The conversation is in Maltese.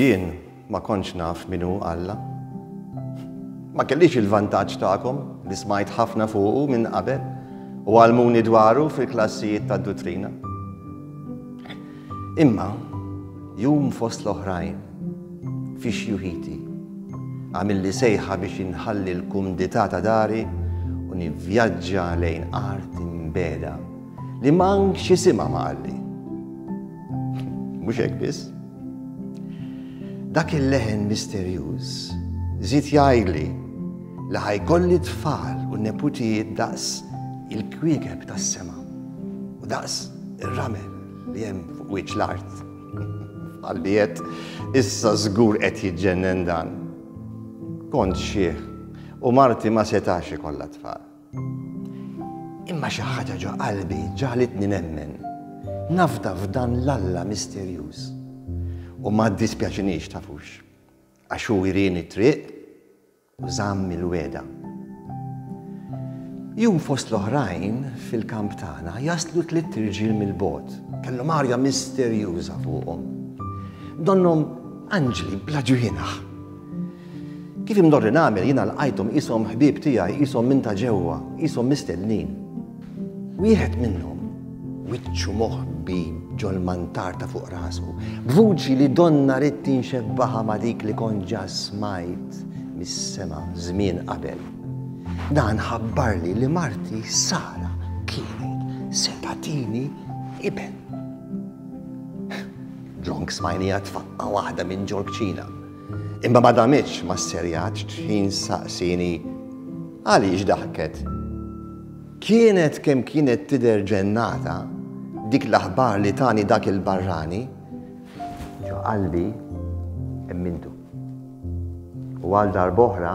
Jien ma kontx naf min hu Alla. Ma kellix il-vantaġġ tagħkom li smajt ħafna fuqu minn qabel u għalmuni dwaru fil-klassijiet tad-duttrina. Imma, jum fost l-oħrajn, fi xjuħiti, għamilli sejħa biex inħalli l-kumdità ta' dari u nivvjaġġa lejn art imbegħda li mank xi sima ma qalli. Mhux hekk biss. Dak il-leħen misterjuż żied jgħidli li ħajkolli tfal u neputijiet daqs il-kwiekeb tas-sema u daqs ir-ramel. li hemm fuq wiċċ l-art. Qalbi qed issa żgur qed jiġġennen dan. Kont xieħ u marti ma setax ikollha tfal. Imma xi ħaġa ġo qalbi ġaħlitni nemmen. Nafda f'dan l-Alla misterjuż. U ma ddispjaċinix tafux. Għax hu jrini triq u żamm il-wegħda. Jum fost l-oħrajn, fil-kamp tagħna, jaslu tlitt irġiel mill-bogħod. Kellhom arja misterjuża fuqhom. Donnhom anġli bla ġwienaħ. Kif imdorri nagħmel jiena lqajthom qishom ħbieb tiegħi, qishom minn ta' ġewwa, qishom mistennin. Wieħed minnhom, wiċċu moħbi ġol-mantar ta' fuq rasu, b'vuċi li donna ridt inxebbaha ma' dik li kont ġa smajt mis-sema żmien qabel. Dan ħabbarli li marti Sara kienet se tagħtini iben. Ġonk smajnija tfaqqa' waħda minn ġol-kċina. Imma ma damitx ma sserjatx tħin saqsini għaliex daħket. Kienet kemm kienet tidher ġennata dik l-aħbar li tani dak il-barrani, ġo qalbi emmintu. U għal darboħra